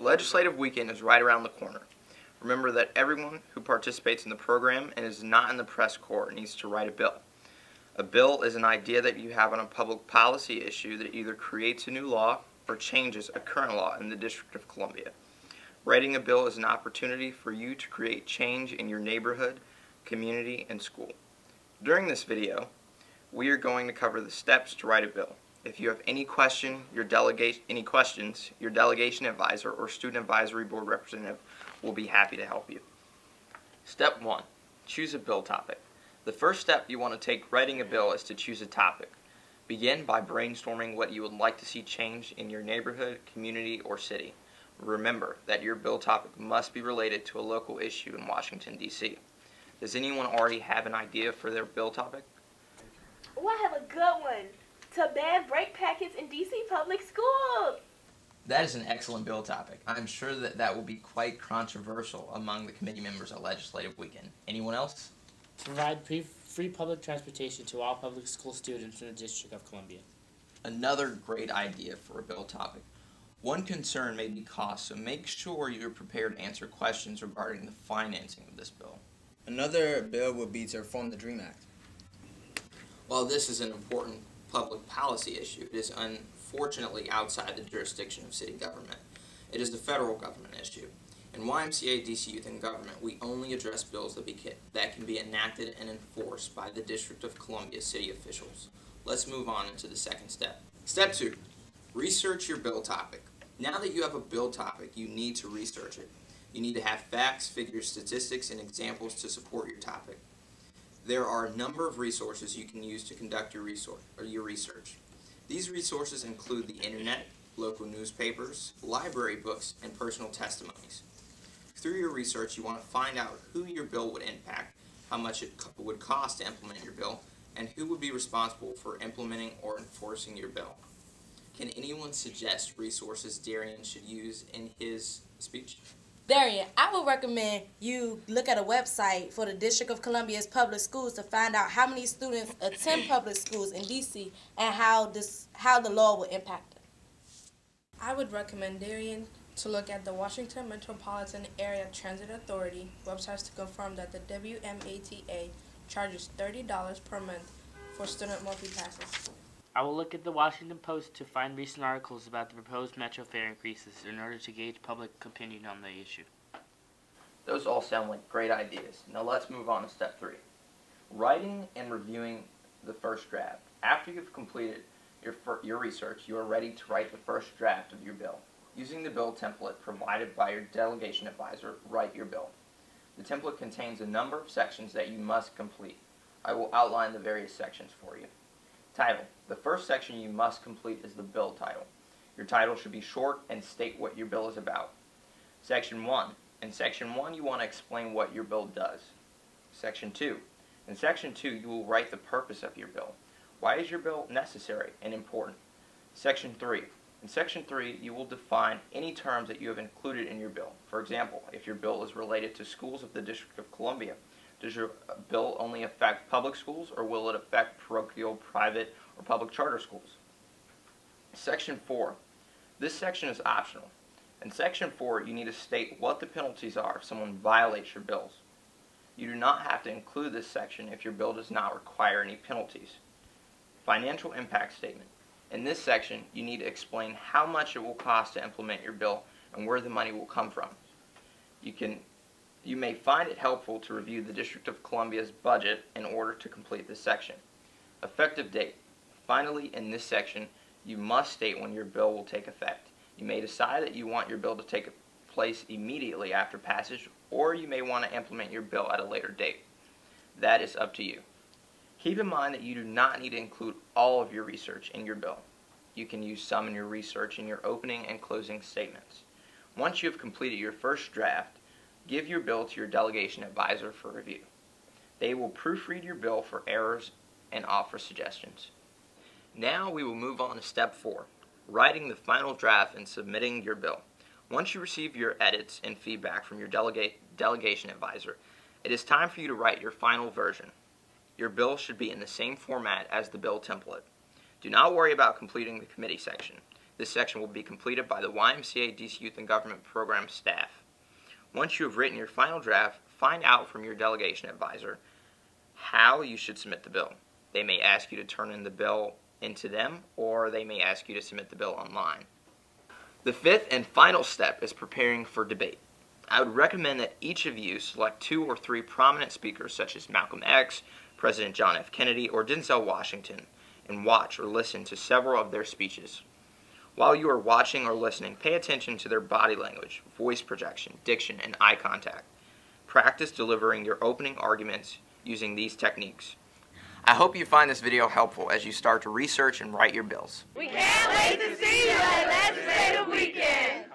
Legislative weekend is right around the corner. Remember that everyone who participates in the program and is not in the press corps needs to write a bill. A bill is an idea that you have on a public policy issue that either creates a new law or changes a current law in the District of Columbia. Writing a bill is an opportunity for you to create change in your neighborhood, community, and school. During this video, we are going to cover the steps to write a bill. If you have any question, your delegate any questions, your delegation advisor or student advisory board representative will be happy to help you. Step 1. Choose a bill topic. The first step you want to take writing a bill is to choose a topic. Begin by brainstorming what you would like to see change in your neighborhood, community, or city. Remember that your bill topic must be related to a local issue in Washington, D.C. Does anyone already have an idea for their bill topic? Oh, I have a good one to ban brake packets in DC public schools. That is an excellent bill topic. I'm sure that that will be quite controversial among the committee members at Legislative Weekend. Anyone else? To provide pre- free public transportation to all public school students in the District of Columbia. Another great idea for a bill topic. One concern may be cost, so make sure you're prepared to answer questions regarding the financing of this bill. Another bill would be to reform the DREAM Act. While this is an important public policy issue. It is unfortunately outside the jurisdiction of city government. It is the federal government issue. In YMCA DC Youth in Government, we only address bills that, be, that can be enacted and enforced by the District of Columbia city officials. Let's move on into the second step. Step two, research your bill topic. Now that you have a bill topic, you need to research it. You need to have facts, figures, statistics, and examples to support your topic. There are a number of resources you can use to conduct your, resource, or your research. These resources include the internet, local newspapers, library books, and personal testimonies. Through your research, you want to find out who your bill would impact, how much it co would cost to implement your bill, and who would be responsible for implementing or enforcing your bill. Can anyone suggest resources Darian should use in his speech? Darian, I would recommend you look at a website for the District of Columbia's public schools to find out how many students attend public schools in DC and how this how the law will impact them. I would recommend Darian to look at the Washington Metropolitan Area Transit Authority websites to confirm that the WMATA charges $30 per month for student monthly passes. I will look at the Washington Post to find recent articles about the proposed metro fare increases in order to gauge public opinion on the issue. Those all sound like great ideas. Now let's move on to step three. Writing and reviewing the first draft. After you've completed your, your research, you are ready to write the first draft of your bill. Using the bill template provided by your delegation advisor, write your bill. The template contains a number of sections that you must complete. I will outline the various sections for you. Title. The first section you must complete is the bill title. Your title should be short and state what your bill is about. Section 1. In Section 1, you want to explain what your bill does. Section 2. In Section 2, you will write the purpose of your bill. Why is your bill necessary and important? Section 3. In Section 3, you will define any terms that you have included in your bill. For example, if your bill is related to schools of the District of Columbia, does your bill only affect public schools or will it affect parochial, private, or public charter schools? Section 4. This section is optional. In Section 4, you need to state what the penalties are if someone violates your bills. You do not have to include this section if your bill does not require any penalties. Financial impact statement. In this section, you need to explain how much it will cost to implement your bill and where the money will come from. You can you may find it helpful to review the District of Columbia's budget in order to complete this section. Effective date. Finally, in this section, you must state when your bill will take effect. You may decide that you want your bill to take place immediately after passage, or you may want to implement your bill at a later date. That is up to you. Keep in mind that you do not need to include all of your research in your bill. You can use some in your research in your opening and closing statements. Once you have completed your first draft, Give your bill to your delegation advisor for review. They will proofread your bill for errors and offer suggestions. Now we will move on to step four, writing the final draft and submitting your bill. Once you receive your edits and feedback from your delegate, delegation advisor, it is time for you to write your final version. Your bill should be in the same format as the bill template. Do not worry about completing the committee section. This section will be completed by the YMCA DC Youth and Government Program staff. Once you have written your final draft, find out from your delegation advisor how you should submit the bill. They may ask you to turn in the bill into them, or they may ask you to submit the bill online. The fifth and final step is preparing for debate. I would recommend that each of you select two or three prominent speakers such as Malcolm X, President John F. Kennedy, or Denzel Washington and watch or listen to several of their speeches. While you are watching or listening, pay attention to their body language, voice projection, diction, and eye contact. Practice delivering your opening arguments using these techniques. I hope you find this video helpful as you start to research and write your bills. We can't wait to see you at Legislative Weekend.